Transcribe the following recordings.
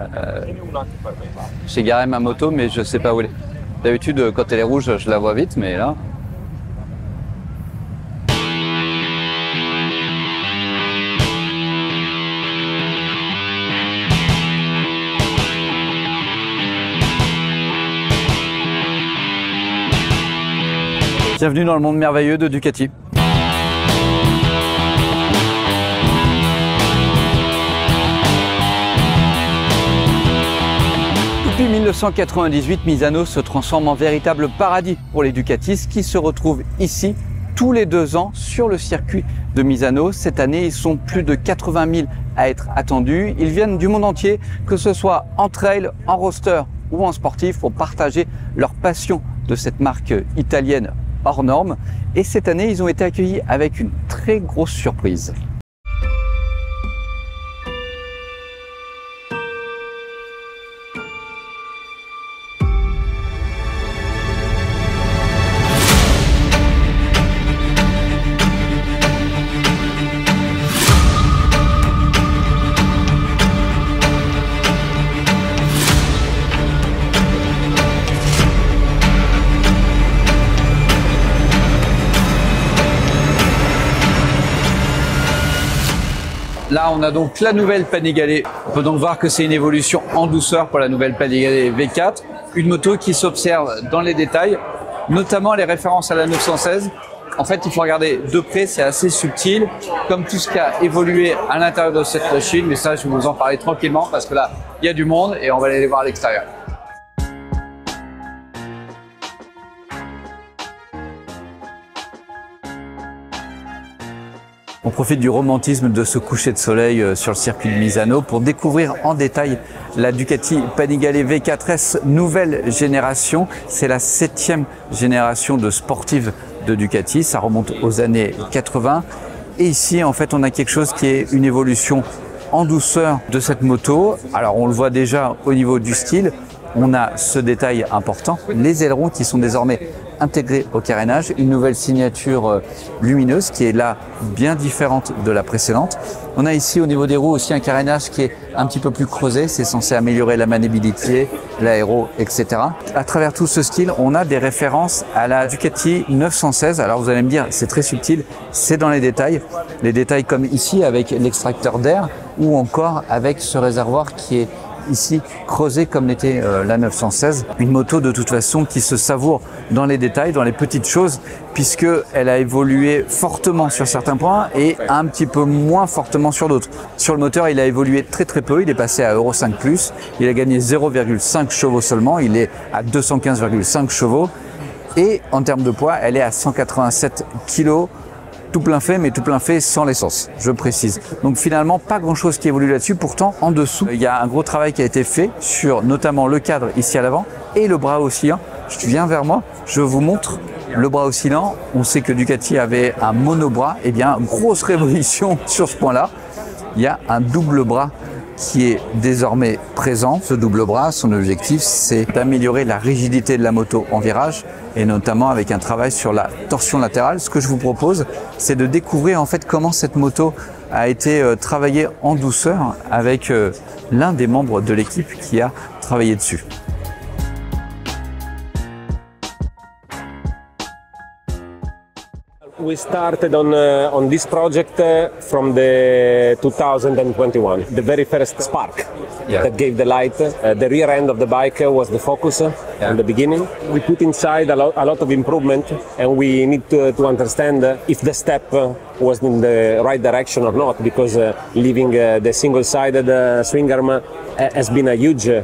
Euh, J'ai garé ma moto, mais je sais pas où elle est. D'habitude, quand elle est rouge, je la vois vite, mais là. Bienvenue dans le monde merveilleux de Ducati. 1998, Misano se transforme en véritable paradis pour les qui se retrouvent ici tous les deux ans sur le circuit de Misano. Cette année, ils sont plus de 80 000 à être attendus. Ils viennent du monde entier, que ce soit en trail, en roster ou en sportif, pour partager leur passion de cette marque italienne hors norme. Et cette année, ils ont été accueillis avec une très grosse surprise. On a donc la nouvelle Panigale. On peut donc voir que c'est une évolution en douceur pour la nouvelle Panigale V4. Une moto qui s'observe dans les détails, notamment les références à la 916. En fait, il faut regarder de près, c'est assez subtil, comme tout ce qui a évolué à l'intérieur de cette machine. Mais ça, je vais vous en parler tranquillement parce que là, il y a du monde et on va aller voir à l'extérieur. On profite du romantisme de ce coucher de soleil euh, sur le circuit de Misano pour découvrir en détail la Ducati Panigale V4S nouvelle génération. C'est la septième génération de sportives de Ducati. Ça remonte aux années 80. Et ici, en fait, on a quelque chose qui est une évolution en douceur de cette moto. Alors, on le voit déjà au niveau du style. On a ce détail important, les ailerons qui sont désormais intégré au carénage, une nouvelle signature euh, lumineuse qui est là bien différente de la précédente. On a ici au niveau des roues aussi un carénage qui est un petit peu plus creusé, c'est censé améliorer la maniabilité, l'aéro, etc. À travers tout ce style, on a des références à la Ducati 916. Alors vous allez me dire, c'est très subtil, c'est dans les détails. Les détails comme ici avec l'extracteur d'air ou encore avec ce réservoir qui est ici creusé comme l'était euh, la 916. Une moto de toute façon qui se savoure dans les détails, dans les petites choses, puisque elle a évolué fortement sur certains points et un petit peu moins fortement sur d'autres. Sur le moteur, il a évolué très très peu. Il est passé à Euro 5 Il a gagné 0,5 chevaux seulement. Il est à 215,5 chevaux. Et en termes de poids, elle est à 187 kg tout plein fait, mais tout plein fait sans l'essence, je précise. Donc finalement, pas grand-chose qui évolue là-dessus. Pourtant, en dessous, il y a un gros travail qui a été fait sur notamment le cadre ici à l'avant et le bras oscillant. Je viens vers moi, je vous montre le bras oscillant. On sait que Ducati avait un monobras. Eh bien, grosse révolution sur ce point-là. Il y a un double bras qui est désormais présent. Ce double bras, son objectif, c'est d'améliorer la rigidité de la moto en virage et notamment avec un travail sur la torsion latérale. Ce que je vous propose, c'est de découvrir en fait comment cette moto a été euh, travaillée en douceur avec euh, l'un des membres de l'équipe qui a travaillé dessus. We started on uh, on this project uh, from the 2021, the very first spark Yeah. that gave the light. Uh, the rear end of the bike uh, was the focus uh, Yeah. in the beginning. We put inside a, lo- a lot of improvement, and we need to, to understand uh, if the step was in the right direction or not, because uh, leaving uh, the single-sided uh, swing arm uh, has been a huge. Uh,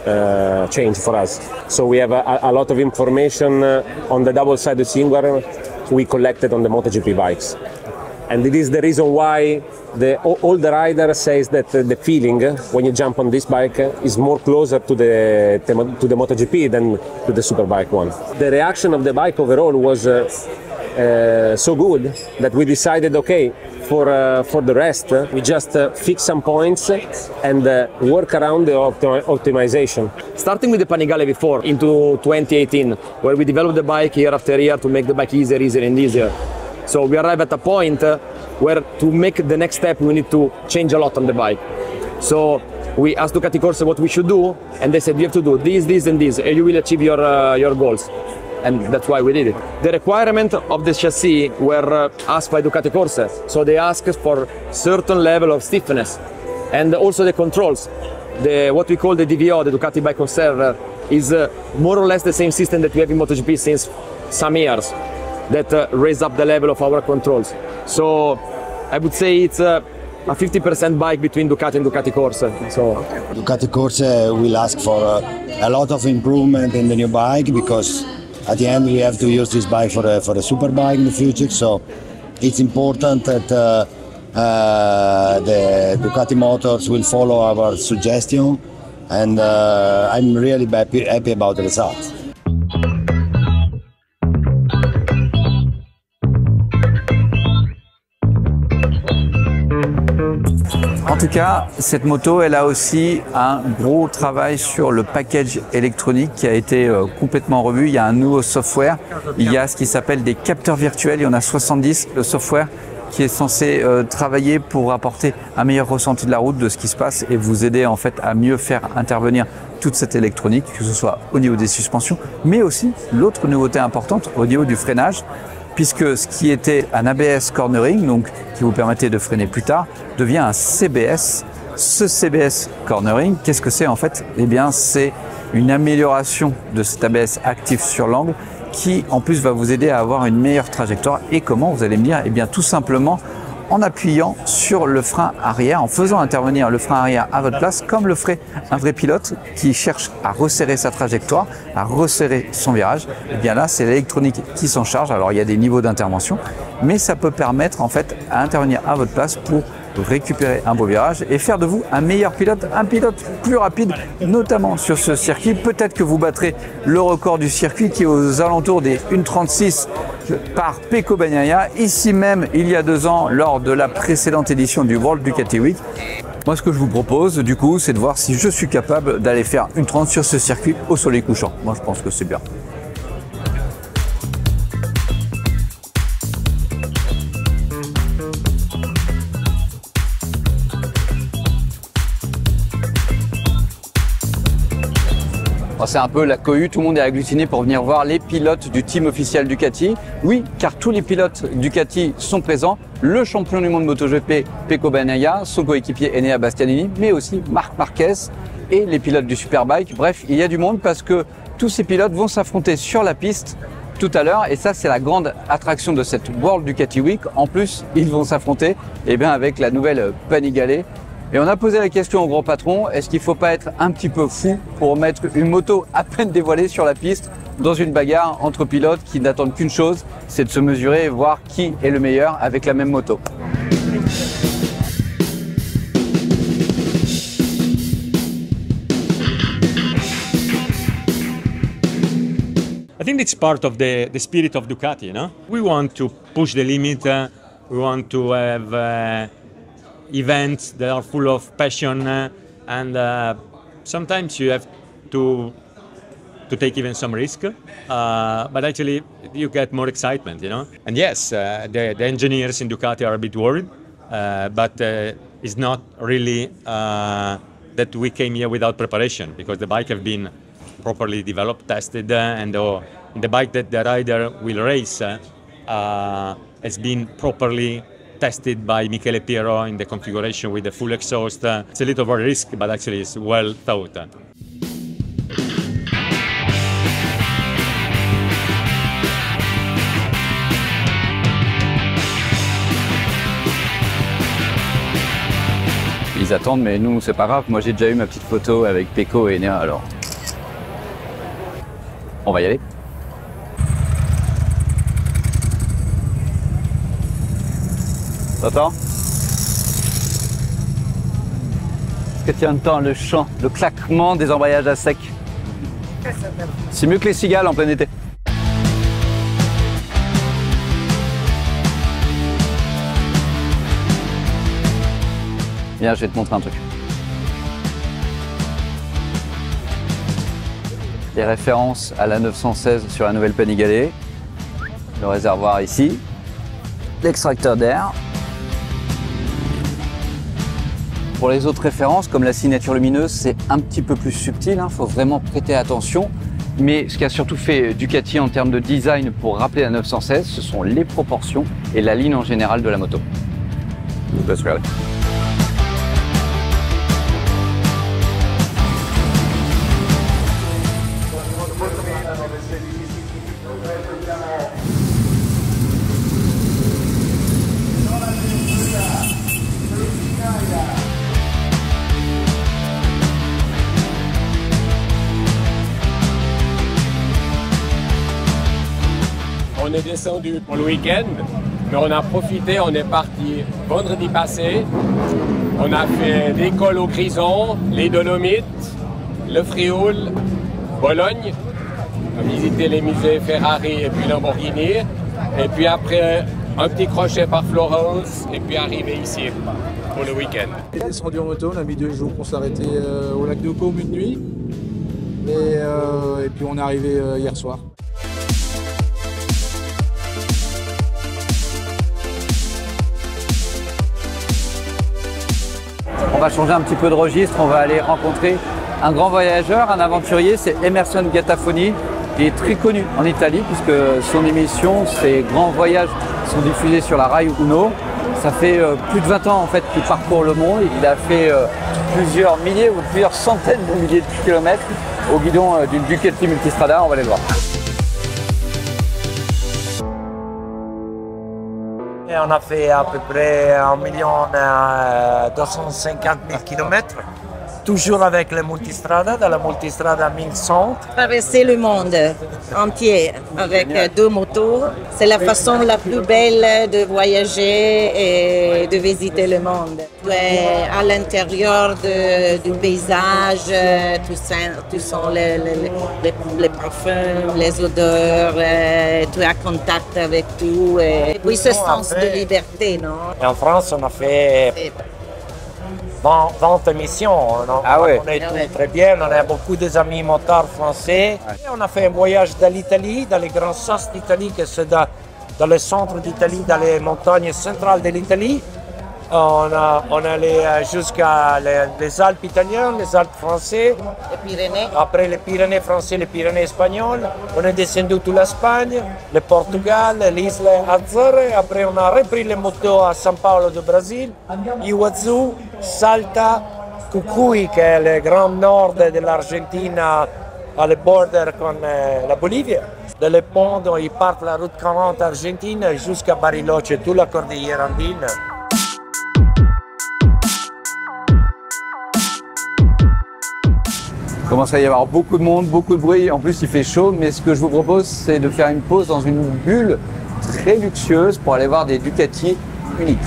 uh, change for us. So we have a, a lot of information uh, on the double-sided swing arm we collected on the MotoGP bikes. And it is the reason why the, all the rider says that the feeling when you jump on this bike is more closer to the to the MotoGP than to the Superbike one. The reaction of the bike overall was uh, uh, so good that we decided, okay, for uh, for the rest, uh, we just uh, fix some points and work around the opti- optimization. starting with the Panigale before into 2018, where we developed the bike year after year to make the bike easier, easier, and easier. So we arrive at a point where to make the next step, we need to change a lot on the bike. So we asked Ducati Corsa what we should do, and they said you have to do this, this, and this, and you will achieve your uh, your goals. And that's why we did it. The requirement of the chassis were uh, asked by Ducati Corsa, so they asked for certain level of stiffness, and also the controls. The what we call the DVO, the Ducati Bike Observer, is uh, more or less the same system that we have in MotoGP since some years, that uh, raise up the level of our controls. So I would say it's uh, a 50% bike between Ducati and Ducati Corsa. So Ducati Corsa will ask for uh, a lot of improvement in the new bike because at the end we have to use this bike for a, for a super bike in the future. So it's important that uh, uh, the Ducati Motors will follow our suggestion, and uh, I'm really happy, happy about the results. Tout cas, cette moto, elle a aussi un gros travail sur le package électronique qui a été euh, complètement revu. Il y a un nouveau software. Il y a ce qui s'appelle des capteurs virtuels. Il y en a 70. Le software qui est censé euh, travailler pour apporter un meilleur ressenti de la route, de ce qui se passe et vous aider en fait à mieux faire intervenir toute cette électronique, que ce soit au niveau des suspensions, mais aussi l'autre nouveauté importante au niveau du freinage puisque ce qui était un ABS cornering, donc qui vous permettait de freiner plus tard, devient un CBS. Ce CBS cornering, qu'est-ce que c'est en fait? Eh bien, c'est une amélioration de cet ABS actif sur l'angle qui en plus va vous aider à avoir une meilleure trajectoire. Et comment Vous allez me dire, eh bien tout simplement en appuyant sur le frein arrière, en faisant intervenir le frein arrière à votre place, comme le ferait un vrai pilote qui cherche à resserrer sa trajectoire, à resserrer son virage. Et bien là, c'est l'électronique qui s'en charge. Alors il y a des niveaux d'intervention, mais ça peut permettre en fait à intervenir à votre place pour récupérer un beau virage et faire de vous un meilleur pilote, un pilote plus rapide, notamment sur ce circuit. Peut-être que vous battrez le record du circuit qui est aux alentours des 1,36 par Pecco Bagnaia, ici même il y a deux ans lors de la précédente édition du World Ducati Week. Moi, ce que je vous propose, du coup, c'est de voir si je suis capable d'aller faire une 30 sur ce circuit au soleil couchant. Moi, je pense que c'est bien. C'est un peu la cohue, tout le monde est agglutiné pour venir voir les pilotes du team officiel Ducati. Oui, car tous les pilotes Ducati sont présents. Le champion du monde MotoGP, Pecco Bagnaia, son coéquipier Enea Bastianini, mais aussi Marc Marquez et les pilotes du Superbike. Bref, il y a du monde parce que tous ces pilotes vont s'affronter sur la piste tout à l'heure et ça c'est la grande attraction de cette World Ducati Week. En plus, ils vont s'affronter eh bien, avec la nouvelle Panigale et on a posé la question au grand patron, est-ce qu'il ne faut pas être un petit peu fou pour mettre une moto à peine dévoilée sur la piste dans une bagarre entre pilotes qui n'attendent qu'une chose, c'est de se mesurer et voir qui est le meilleur avec la même moto. I think it's part of the, the spirit of Ducati, know? We want to push the limit, uh, we want to have uh, events that are full of passion uh, and uh, sometimes you have to to take even some risk uh, but actually you get more excitement you know? And yes uh, the, the engineers in ducati are a bit worried uh, but uh, it's not really that we came here without preparation because the bike have been properly developed tested and the bike that the rider will race has been properly tested by Michele Piero in the configuration with the full exhaust. It's a little a risk, but actually it's well thought. Ils attendent, mais nous, c'est pas grave. Moi, j'ai déjà eu ma petite photo avec Peko et Enea, alors on va y aller. T'entends Est-ce que tu entends le chant, le claquement des embrayages à sec? C'est mieux que les cigales en plein été. Viens, je vais te montrer un truc. Des références à la 916 sur la nouvelle Panigale. Le réservoir ici. L'extracteur d'air. Pour les autres références, comme la signature lumineuse, c'est un petit peu plus subtil, il faut vraiment prêter attention. Mais ce qui a surtout fait Ducati en termes de design pour rappeler la 916, ce sont les proportions et la ligne en général de la moto. Descendu pour le week-end, mais on a profité, on est parti vendredi passé. On a fait l'école au Grison, les Dolomites, le Frioul, Bologne. On a visité les musées Ferrari et puis Lamborghini. Et puis après, un petit crochet par Florence et puis arrivé ici pour le week-end. On est descendu en moto, on a mis deux jours pour s'arrêter euh, au lac de Caume une nuit. Et, euh, et puis on est arrivé euh, hier soir. On va changer un petit peu de registre, on va aller rencontrer un grand voyageur, un aventurier, c'est Emerson Gattafoni. Il est très connu en Italie puisque son émission, ses grands voyages sont diffusés sur la Rai Uno. Ça fait euh, plus de 20 ans en fait qu'il parcourt le monde. Il a fait euh, plusieurs milliers ou plusieurs centaines de milliers de kilomètres au guidon euh, d'une Ducati Multistrada. On va aller le voir. On a fait à peu près 1 million euh, 250 000 km, toujours avec le multistrada, dans la multistrada 1100. traverser le monde entier avec deux motos. C'est la façon la plus belle de voyager et de visiter le monde. Tu es à l'intérieur du paysage, tu sens, tu sens les, les- les- les parfums, les odeurs, euh, tu es en contact avec tout. Et puis ce sens de liberté, non? Et en France, on a fait Et 20, 20 émissions. On, Ah on est Ah tout très bien, on a beaucoup des amis motards français. Et on a fait un voyage dans l'Italie, dans les grands sas d'Italie, que c'est dans, dans le centre d'Italie, dans les montagnes centrales de l'Italie. On, a, on allait euh, jusqu'à les, les Alpes italiennes, les Alpes françaises. les Pyrénées. Après les Pyrénées françaises, les Pyrénées espagnoles, on est descendu toute l'Espagne, le Portugal, l'île Azores. Après, on a repris les motos à São Paulo du Brésil, Iguazu, Salta, Cucuy, qui est le grand nord de l'Argentine, à le border con euh, la Bolivie. De le pont ils partent la route 40 argentine jusqu'à Bariloche, toute la cordillère andine. Commence à y avoir beaucoup de monde, beaucoup de bruit. En plus, il fait chaud. Mais ce que je vous propose, c'est de faire une pause dans une bulle très luxueuse pour aller voir des Ducati uniques.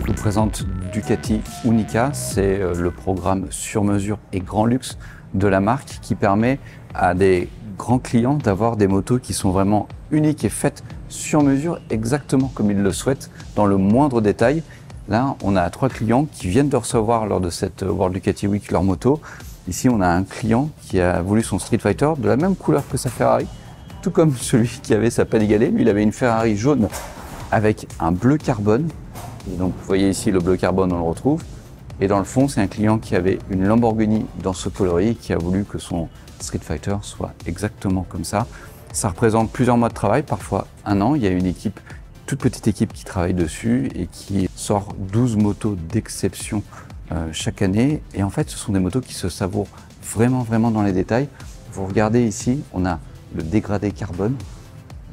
Je vous présente Ducati Unica. C'est euh, le programme sur mesure et grand luxe de la marque qui permet à des grands clients d'avoir des motos qui sont vraiment uniques et faites sur mesure exactement comme ils le souhaitent dans le moindre détail. Là, on a trois clients qui viennent de recevoir lors de cette euh, World Ducati Week leur moto. Ici, on a un client qui a voulu son Street Fighter de la même couleur que sa Ferrari, tout comme celui qui avait sa Panigale. Lui, il avait une Ferrari jaune avec un bleu carbone. Et donc, vous voyez ici le bleu carbone, on le retrouve. Et dans le fond, c'est un client qui avait une Lamborghini dans ce coloris qui a voulu que son Street Fighter soit exactement comme ça. Ça représente plusieurs mois de travail, parfois un an. Il y a une équipe, toute petite équipe qui travaille dessus et qui sort 12 motos d'exception euh, chaque année. Et en fait, ce sont des motos qui se savourent vraiment, vraiment dans les détails. Vous regardez ici, on a le dégradé carbone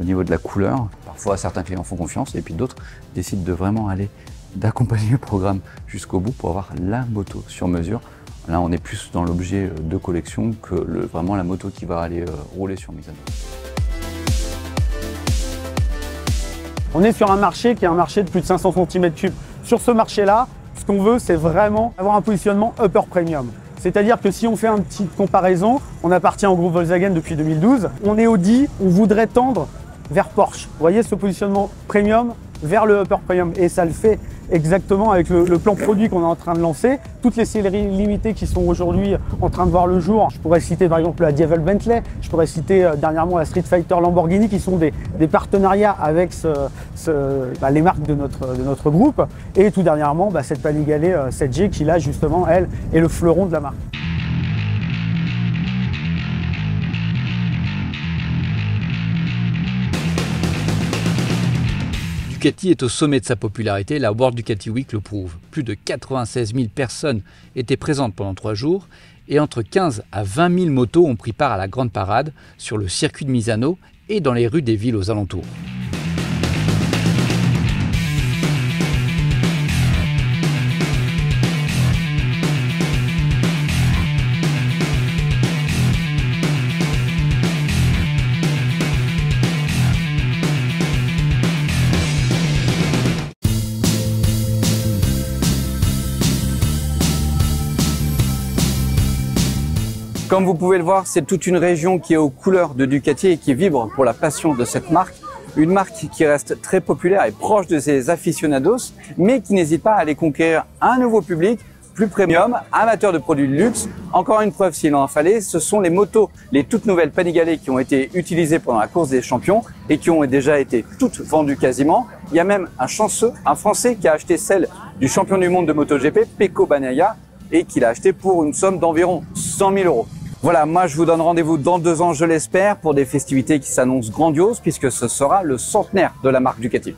au niveau de la couleur. Parfois, certains clients font confiance et puis d'autres décident de vraiment aller d'accompagner le programme jusqu'au bout pour avoir la moto sur mesure. Là, on est plus dans l'objet de collection que vraiment la moto qui va aller euh, rouler sur Misano. On est sur un marché qui est un marché de plus de 500 cm3. Sur ce marché-là, ce qu'on veut, c'est vraiment avoir un positionnement upper premium. C'est-à-dire que si on fait une petite comparaison, on appartient au groupe Volkswagen depuis 2012. On est Audi, on voudrait tendre vers Porsche. Vous voyez ce positionnement premium vers le upper premium et ça le fait exactement avec le, plan produit qu'on est en train de lancer. Toutes les séries limitées qui sont aujourd'hui en train de voir le jour. Je pourrais citer par exemple la Devil Bentley, je pourrais citer euh, dernièrement la Street Fighter Lamborghini qui sont des, partenariats avec bah, les marques de notre, groupe. Et tout dernièrement, bah, cette Panigale 7G euh, qui là justement, elle, est le fleuron de la marque. Ducati est au sommet de sa popularité, la World Ducati Week le prouve. Plus de 96 000 personnes étaient présentes pendant trois jours et entre 15 à 20 000 motos ont pris part à la grande parade sur le circuit de Misano et dans les rues des villes aux alentours. Comme vous pouvez le voir, c'est toute une région qui est aux couleurs de Ducati et qui vibre pour la passion de cette marque. Une marque qui reste très populaire et proche de ses aficionados, mais qui n'hésite pas à aller conquérir un nouveau public plus premium, amateur de produits de luxe. Encore une preuve s'il en fallait, ce sont les motos, les toutes nouvelles Panigale qui ont été utilisées pendant la course des champions et qui ont déjà été toutes vendues quasiment. Il y a même un chanceux, un Français qui a acheté celle du champion du monde de MotoGP, Pecco Bagnaia, et qui l'a acheté pour une somme d'environ 100 000 euros. Voilà, moi je vous donne rendez-vous dans deux ans, je l'espère, pour des festivités qui s'annoncent grandioses, puisque ce sera le centenaire de la marque Ducati.